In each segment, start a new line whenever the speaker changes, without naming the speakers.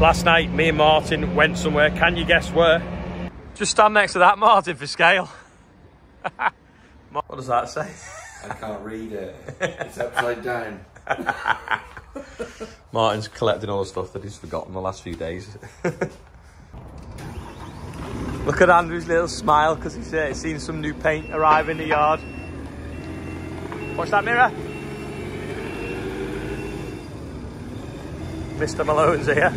Last night, me and Martin went somewhere. Can you guess where? Just stand next to that, Martin, for scale. what does that say?
I can't read it. It's upside down.
Martin's collecting all the stuff that he's forgotten the last few days. Look at Andrew's little smile because he's uh, seen some new paint arrive in the yard. Watch that mirror. Mr. Malone's here.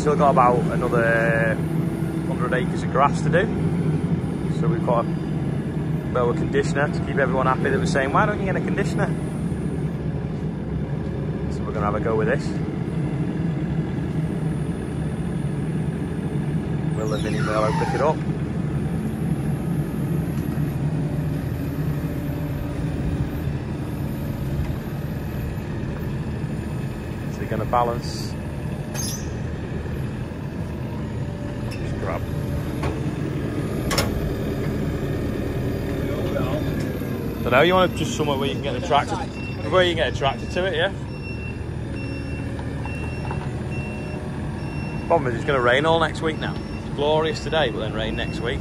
Still got about another 100 acres of grass to do. So we've got a blower conditioner to keep everyone happy that was saying, why don't you get a conditioner? So we're going to have a go with this. Will the mini Merlo pick it up? Is he going to balance? Just grab. Don't know, you want to just somewhere where you can get the tractor, where you can get a tractor to it, yeah? Problem is it's going to rain all next week now. It's glorious today, but then rain next week.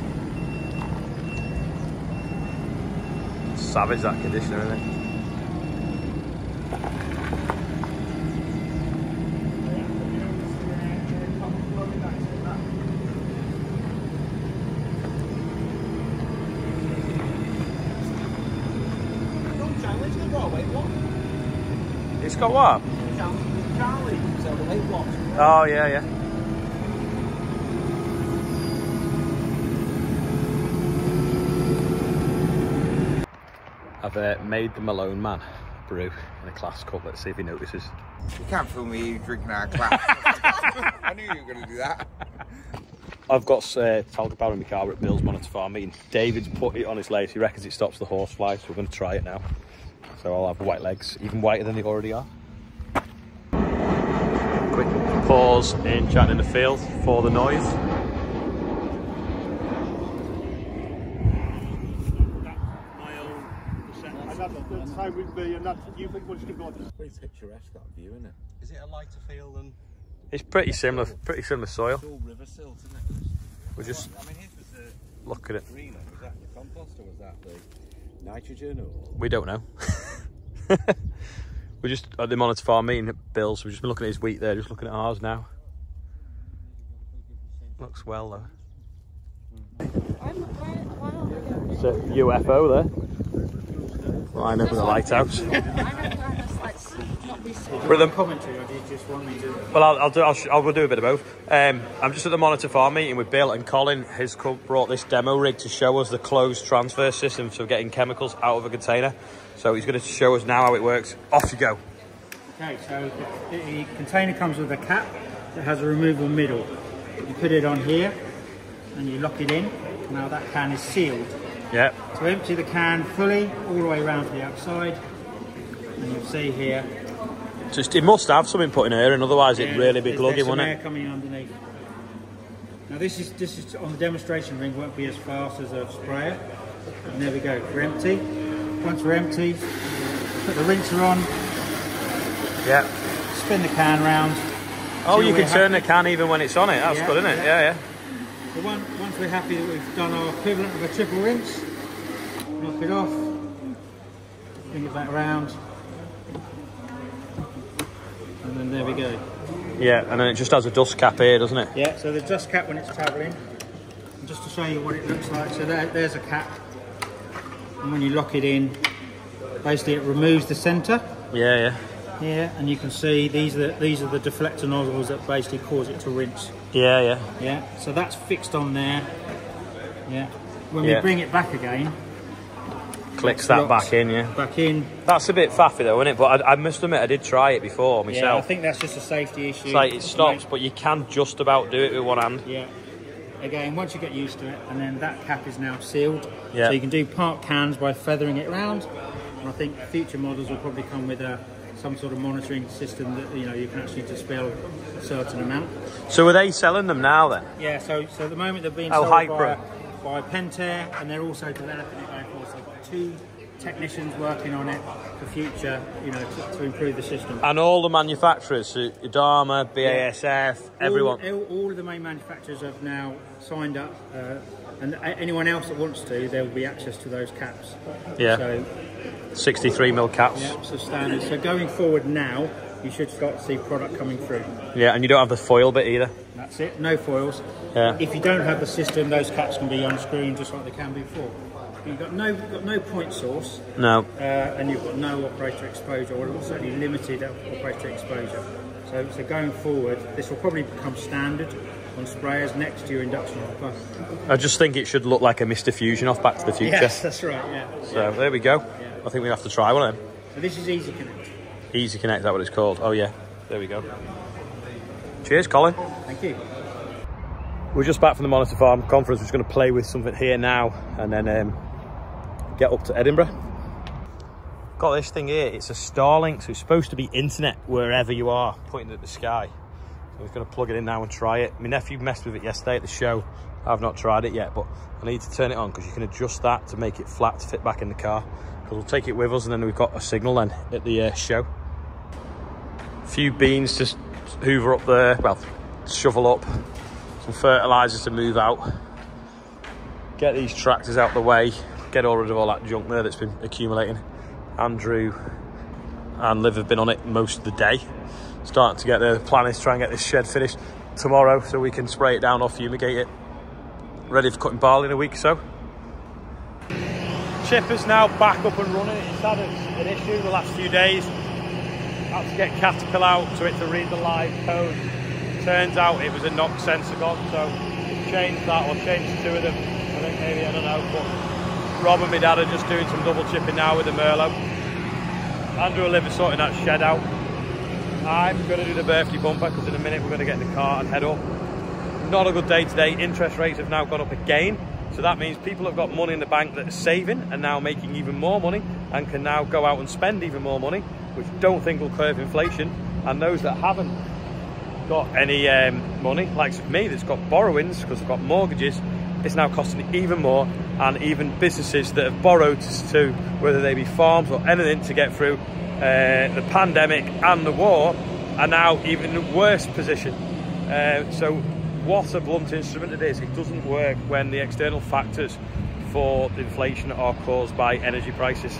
Savage that conditioner, isn't it? It's got what? Oh yeah, yeah. I've uh, made the Malone man brew in a class cup. Let's see if he notices.
You can't film me drinking out of glass. I knew you were going to do that.
I've got uh, talcum powder in my car at Bill's Monitor Farm meeting. David's put it on his legs. He reckons it stops the horsefly, so we're going to try it now. So I'll have white legs, even whiter than they already are. Quick pause in chatting in the field for the noise.
Same with me, and that's you think what's going on.
Pretty picturesque, that view, isn't it?
Is it a lighter field than
It's pretty similar, pretty similar soil.
it's all river silt, isn't it?
We're just
I mean, his was uh, the
looking at.
greener. Was that the compost or was that the nitrogen or?
We don't know. we're just at the Monitor Farm meeting at Bill's. We've just been looking at his wheat there, just looking at ours now. Looks well though. It's a UFO there. Line up with the lighthouse.
Commentary, or do you just want me to?
Well, I'll, I'll do. I'll, I'll do a bit of both. Um, I'm just at the Monitor Farm meeting with Bill and Colin. Has brought this demo rig to show us the closed transfer system for getting chemicals out of a container. So he's going to show us now how it works. Off you go.
Okay, so the, the container comes with a cap that has a removable middle. You put it on here, and you lock it in. Now that can is sealed.
Yeah.
To empty the can fully, all the way around to the outside, and you'll see here.
Just it must have something put in here, and otherwise it'd really be glugging, wouldn't
air
it?
coming underneath. Now this is this is on the demonstration ring. Won't be as fast as a sprayer. And there we go. We're empty. Once we're empty, put the rinser on.
Yeah.
Spin the can round.
Oh, you can turn the can even when it's on it. That's
Yeah,
good, isn't it?
yeah.
Yeah, yeah.
So one, once we're happy that we've done our equivalent of a triple rinse, knock it off, bring it back round, and there we go.
Yeah, and then it just has a dust cap here, doesn't it?
Yeah, so the dust cap when it's travelling, just to show you what it looks like, so there, there's a cap, and when you lock it in, basically it removes the centre
Yeah, yeah.
here, and you can see these are the, these are the deflector nozzles that basically cause it to rinse.
Yeah, yeah.
Yeah, so that's fixed on there. Yeah, when
Yeah.
we bring it back again,
Clicks that back in, yeah.
back in.
That's a bit faffy though, isn't it? But I, I must admit, I did try it before myself.
Yeah, I think that's just a safety issue.
it's like it stops, but you can just about do it with one hand.
Yeah. Again, once you get used to it, and then that cap is now sealed.
Yeah.
So you can do part cans by feathering it round. And I think future models will probably come with a some sort of monitoring system that you know you can actually dispel a certain amount.
So are they selling them now then?
Yeah. So so at the moment they're being
Oh,
sold by, by Pentair, and they're also developing it going forward. So they've got two technicians working on it for future, you know, to, to improve the system.
And all the manufacturers, so Adama, BASF, everyone.
All, all, all of the main manufacturers have now signed up, uh, and anyone else that wants to, there will be access to those caps.
Yeah.
So,
63 mil caps.
yeah, so standard. So going forward now, you should start to see product coming through.
Yeah, and you don't have the foil bit either.
That's it. No foils.
Yeah.
If you don't have the system, those caps can be unscrewed just like they can before. You've got no got no point source,
No.
uh, and you've got no operator exposure, or certainly limited operator exposure. So, so going forward, this will probably become standard on sprayers next to your induction hopper.
I just think it should look like a Mr. Fusion off Back to the Future.
Yes, that's right. Yeah.
So there we go. I think we have to try one of them.
So this is Easy Connect.
Easy Connect, is that what it's called? Oh yeah. There we go. Cheers, Colin.
Thank you.
We're just back from the Monitor Farm conference. We're just going to play with something here now and then um, get up to Edinburgh. Got this thing here. It's a Starlink, so it's supposed to be internet wherever you are, pointing at the sky. So we're going to plug it in now and try it. My nephew messed with it yesterday at the show. I've not tried it yet, but I need to turn it on because you can adjust that to make it flat to fit back in the car. Because we'll take it with us and then we've got a signal then at the uh, show. A few beans to hoover up there, well, shovel up some fertilizer to move out. Get these tractors out the way. Get all rid of all that junk there that's been accumulating. Andrew and liv have been on it most of the day. Starting to get the plan is to try and get this shed finished tomorrow so we can spray it down or fumigate it. Ready for cutting barley in a week or so. Chipper's now back up and running. It's had an issue the last few days. Had to get Caterpillar out to it to read the live code. Turns out it was a knock sensor gone, so changed that or changed two of them. I think maybe I don't know, but Rob and my dad are just doing some double chipping now with the Merlo. Andrew and Liv are sorting that shed out. I'm going to do the birthday bumper because in a minute we're going to get in the car and head up. Not a good day today. Interest rates have now gone up again. So that means people have got money in the bank that are saving and now making even more money and can now go out and spend even more money, which don't think will curb inflation. And those that haven't got any um, money, like me, that's got borrowings because they've got mortgages, it's now costing even more. And even businesses that have borrowed to, whether they be farms or anything, to get through uh, the pandemic and the war, are now even in worse position. Uh, so what a blunt instrument it is. It doesn't work when the external factors for inflation are caused by energy prices.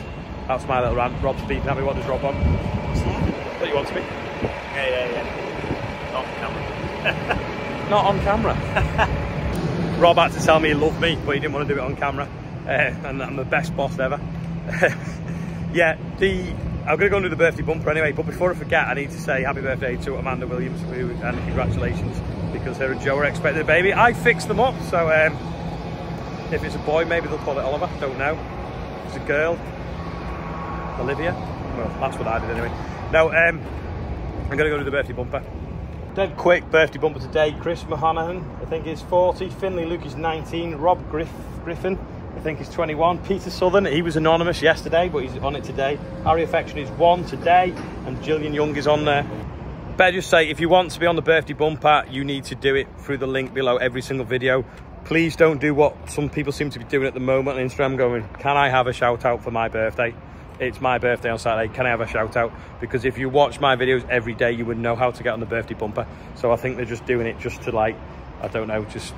That's my little rant. Rob's beeping at me. What does Rob want? What you want to be?
Yeah, yeah, yeah. Not camera.
Not on camera. Rob had to tell me he loved me, but he didn't want to do it on camera. Uh, and I'm the best boss ever. yeah, the I'm going to go and do the birthday bumper anyway, but before I forget, I need to say happy birthday to Amanda Williams who, and congratulations because her and Joe are expecting a baby. I fixed them up, so um, if it's a boy, maybe they'll call it Oliver. Don't know. If it's a girl, Olivia. Well, that's what I did anyway. No, um, I'm going to go do the birthday bumper. Dead quick birthday bumper today. Chris Mahanahan, I think is 40. Finley Luke is 19. Rob Griff, Griffin, I think is 21. Peter Southern, he was anonymous yesterday, but he's on it today. Harry Affection is one today, and Gillian Young is on there. Better just say, if you want to be on the birthday bumper, you need to do it through the link below every single video. Please don't do what some people seem to be doing at the moment on Instagram going, can I have a shout out for my birthday? It's my birthday on Saturday, can I have a shout out? Because if you watch my videos every day, you would know how to get on the birthday bumper. So I think they're just doing it just to like, I don't know, just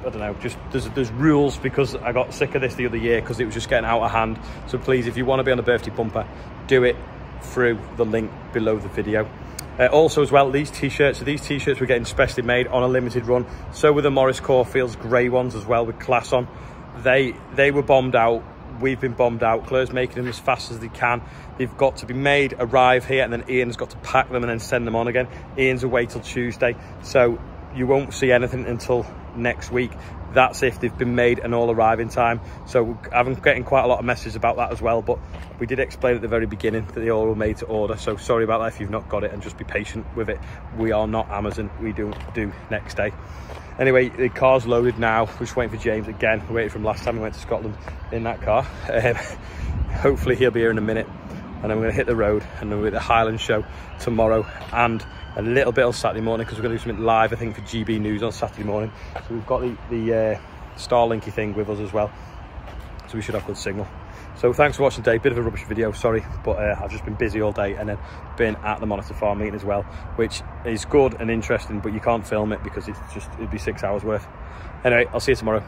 I don't know, just there's, there's rules because I got sick of this the other year because it was just getting out of hand. So please, if you want to be on the birthday bumper, do it through the link below the video. Uh, also as well, these t-shirts, so these t-shirts were getting specially made on a limited run. So were the Morris Corfields grey ones as well with Claas on. They they were bombed out. We've been bombed out. Claire's making them as fast as they can. They've got to be made, arrive here, and then Ian's got to pack them and then send them on again. Ian's away till Tuesday. So you won't see anything until next week. That's if they've been made and all arrive in time. So been getting quite a lot of messages about that as well, but we did explain at the very beginning that they all were made to order. So sorry about that if you've not got it and just be patient with it. We are not Amazon, we do do next day. Anyway, the car's loaded now. We're just waiting for James again. We waited from last time we went to Scotland in that car. Um, hopefully he'll be here in a minute and then we're going to hit the road and then we're at the Highland show tomorrow and a little bit on Saturday morning because we're going to do something live I think for GB News on Saturday morning so we've got the, the uh, Starlinky thing with us as well so we should have good signal So thanks for watching today. Bit of a rubbish video, sorry, but uh, I've just been busy all day and then been at the Monitor Farm meeting as well, which is good and interesting, but you can't film it because it's just it'd be six hours worth. Anyway, I'll see you tomorrow.